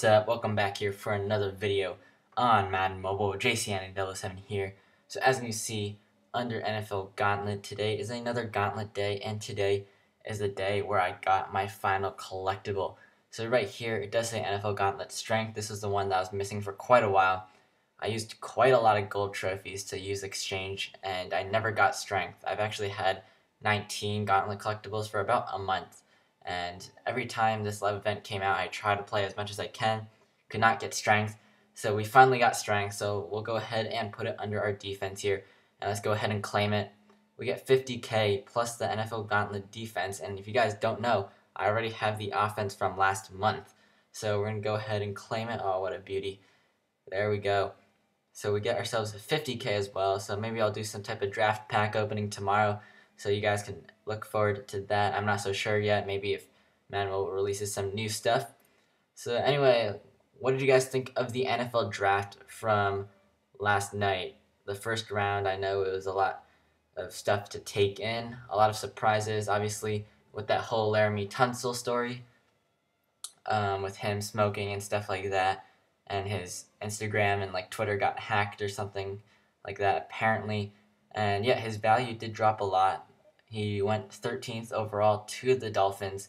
What's up? Welcome back here for another video on Madden Mobile. JCN7 here. So as you see, under NFL Gauntlet, today is another Gauntlet day, and today is the day where I got my final collectible. So right here, it does say NFL Gauntlet Strength. This is the one that I was missing for quite a while. I used quite a lot of gold trophies to use exchange, and I never got Strength. I've actually had 19 Gauntlet collectibles for about a month and every time this live event came out, I tried to play as much as I can. Could not get strength. So we finally got strength. So we'll go ahead and put it under our defense here. And let's go ahead and claim it. We get 50k plus the NFL Gauntlet defense. And if you guys don't know, I already have the offense from last month. So we're going to go ahead and claim it. Oh, what a beauty. There we go. So we get ourselves 50k as well. So maybe I'll do some type of draft pack opening tomorrow so you guys can look forward to that. I'm not so sure yet. Maybe if Manuel releases some new stuff. So anyway, what did you guys think of the NFL draft from last night? The first round, I know it was a lot of stuff to take in, a lot of surprises, obviously, with that whole Laremy Tunsil story, um, with him smoking and stuff like that, and his Instagram and like Twitter got hacked or something like that, apparently. And yeah, his value did drop a lot. He went 13th overall to the Dolphins.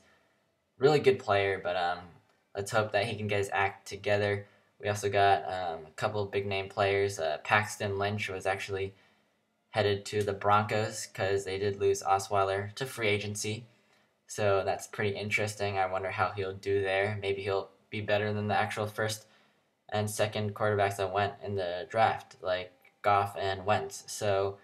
Really good player, but um, let's hope that he can get his act together. We also got um, a couple big name players. Uh, Paxton Lynch was actually headed to the Broncos because they did lose Osweiler to free agency. So that's pretty interesting. I wonder how he'll do there. Maybe he'll be better than the actual first and second quarterbacks that went in the draft, like Goff and Wentz. So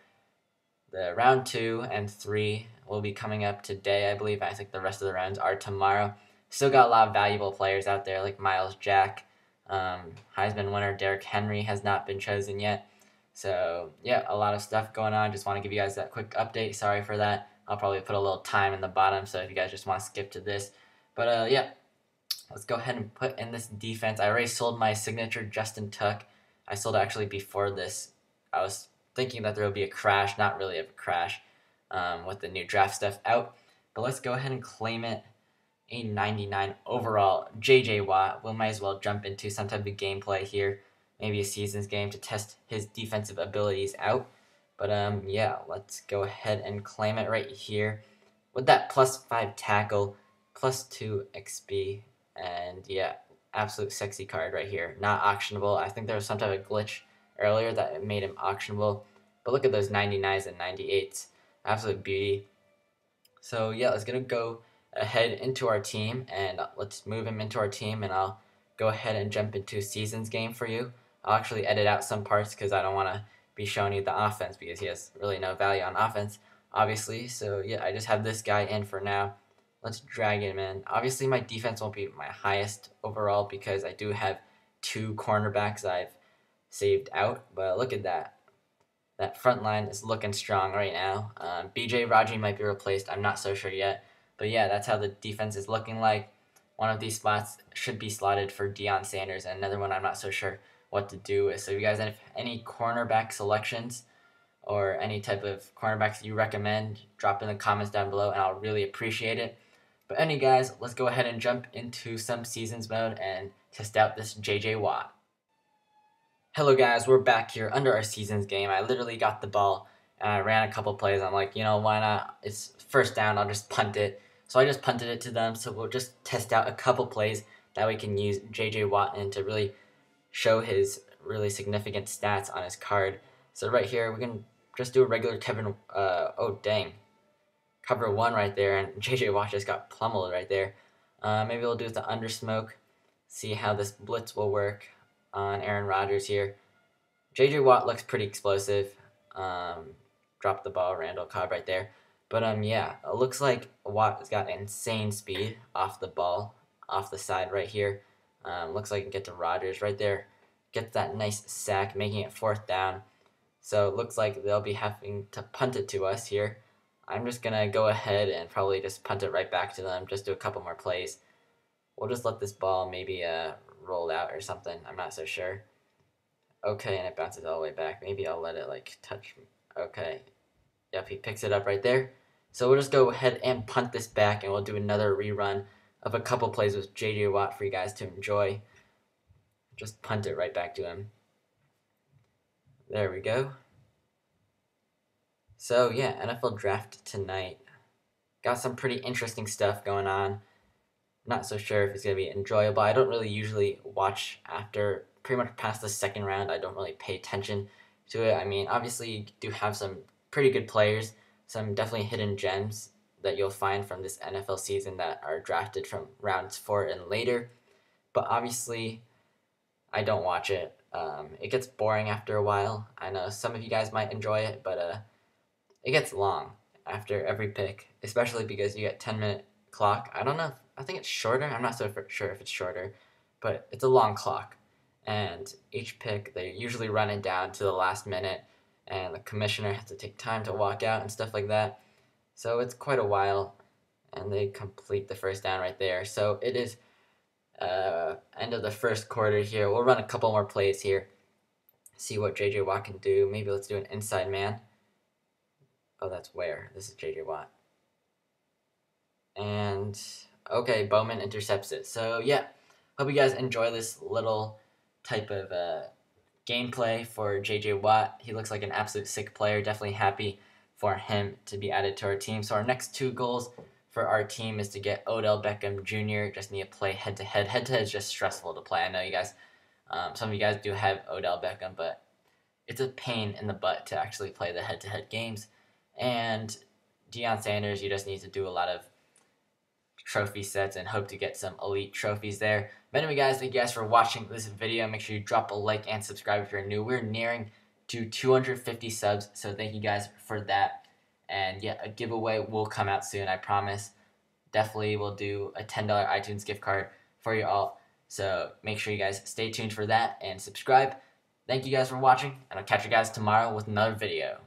the round two and three will be coming up today, I believe. I think the rest of the rounds are tomorrow. Still got a lot of valuable players out there like Myles Jack. Um, Heisman winner Derrick Henry has not been chosen yet. So, yeah, a lot of stuff going on. Just want to give you guys that quick update. Sorry for that. I'll probably put a little time in the bottom, so if you guys just want to skip to this. But, uh, yeah, let's go ahead and put in this defense. I already sold my signature Justin Tuck. I sold actually before this. I was thinking that there will be a crash, not really a crash um, with the new draft stuff out. But let's go ahead and claim it a 99 overall. JJ Watt, we might as well jump into some type of gameplay here, maybe a seasons game to test his defensive abilities out. But um, yeah, let's go ahead and claim it right here with that plus five tackle, plus two XP, and yeah, absolute sexy card right here. Not auctionable. I think there was some type of glitch earlier that made him auctionable. But look at those 99s and 98s. Absolute beauty. So yeah, let's gonna go ahead into our team and let's move him into our team and I'll go ahead and jump into seasons game for you. I'll actually edit out some parts because I don't want to be showing you the offense because he has really no value on offense, obviously. So yeah, I just have this guy in for now. Let's drag him in. Obviously, my defense won't be my highest overall because I do have two cornerbacks I've saved out. But look at that. That front line is looking strong right now. Um, BJ Raji might be replaced. I'm not so sure yet. But yeah, that's how the defense is looking like. One of these spots should be slotted for Deion Sanders, and another one I'm not so sure what to do with. So if you guys have any cornerback selections or any type of cornerbacks you recommend, drop in the comments down below, and I'll really appreciate it. But any guys, let's go ahead and jump into some seasons mode and test out this JJ Watt. Hello guys, we're back here under our seasons game. I literally got the ball and I ran a couple plays. I'm like, you know, why not? It's first down, I'll just punt it. So I just punted it to them. So we'll just test out a couple plays that we can use JJ Watt in to really show his really significant stats on his card. So right here, we can just do a regular Kevin, uh, oh dang, cover one right there, and JJ Watt just got pummeled right there. Uh, maybe we'll do the under smoke, see how this blitz will work on Aaron Rodgers here. J.J. Watt looks pretty explosive. Um, dropped the ball, Randall Cobb right there. But um, yeah, it looks like Watt has got insane speed off the ball, off the side right here. Um, looks like he can get to Rodgers right there. Gets that nice sack, making it fourth down. So it looks like they'll be having to punt it to us here. I'm just going to go ahead and probably just punt it right back to them, just do a couple more plays. We'll just let this ball maybe uh, rolled out or something. I'm not so sure. Okay, and it bounces all the way back. Maybe I'll let it like touch. Okay. Yep, he picks it up right there. So we'll just go ahead and punt this back and we'll do another rerun of a couple plays with JJ Watt for you guys to enjoy. just punt it right back to him. There we go. So yeah, NFL draft tonight. Got some pretty interesting stuff going on. Not so sure if it's gonna be enjoyable. I don't really usually watch after pretty much past the second round. I don't really pay attention to it. I mean, obviously you do have some pretty good players, some definitely hidden gems that you'll find from this NFL season that are drafted from rounds four and later. But obviously, I don't watch it. Um, it gets boring after a while. I know some of you guys might enjoy it, but uh, it gets long after every pick, especially because you get 10 minute clock. I don't know. I think it's shorter. I'm not so sure if it's shorter, but it's a long clock. And each pick, they usually run it down to the last minute, and the commissioner has to take time to walk out and stuff like that. So it's quite a while, and they complete the first down right there. So it is uh, end of the first quarter here. We'll run a couple more plays here. See what JJ Watt can do. Maybe let's do an inside man. Oh, that's where. This is JJ Watt. And okay, Bowman intercepts it. So yeah, hope you guys enjoy this little type of uh, gameplay for JJ Watt. He looks like an absolute sick player. Definitely happy for him to be added to our team. So our next two goals for our team is to get Odell Beckham Jr. Just need to play head to head. Head to head is just stressful to play. I know you guys, um, some of you guys do have Odell Beckham, but it's a pain in the butt to actually play the head to head games. And Deion Sanders, you just need to do a lot of trophy sets and hope to get some elite trophies there. But anyway, guys, thank you guys for watching this video. Make sure you drop a like and subscribe if you're new. We're nearing to 250 subs, so thank you guys for that. And yeah, a giveaway will come out soon, I promise. Definitely will do a $10 iTunes gift card for you all. So make sure you guys stay tuned for that and subscribe. Thank you guys for watching, and I'll catch you guys tomorrow with another video.